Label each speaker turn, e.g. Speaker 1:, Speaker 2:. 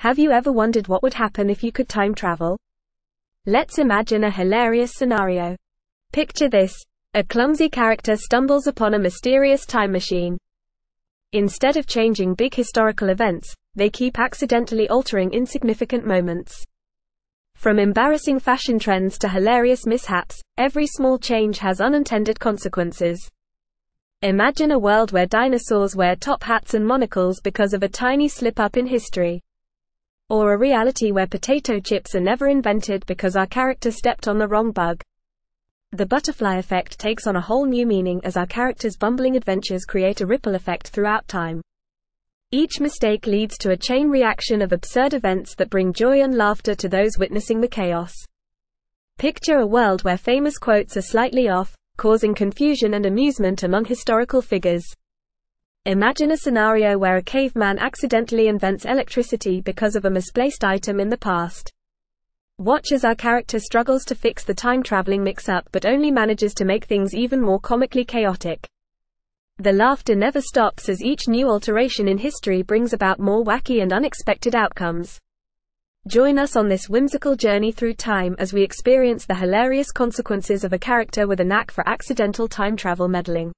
Speaker 1: Have you ever wondered what would happen if you could time travel? Let's imagine a hilarious scenario. Picture this. A clumsy character stumbles upon a mysterious time machine. Instead of changing big historical events, they keep accidentally altering insignificant moments. From embarrassing fashion trends to hilarious mishaps, every small change has unintended consequences. Imagine a world where dinosaurs wear top hats and monocles because of a tiny slip up in history. Or a reality where potato chips are never invented because our character stepped on the wrong bug. The butterfly effect takes on a whole new meaning as our character's bumbling adventures create a ripple effect throughout time. Each mistake leads to a chain reaction of absurd events that bring joy and laughter to those witnessing the chaos. Picture a world where famous quotes are slightly off, causing confusion and amusement among historical figures. Imagine a scenario where a caveman accidentally invents electricity because of a misplaced item in the past. Watch as our character struggles to fix the time traveling mix up but only manages to make things even more comically chaotic. The laughter never stops as each new alteration in history brings about more wacky and unexpected outcomes. Join us on this whimsical journey through time as we experience the hilarious consequences of a character with a knack for accidental time travel meddling.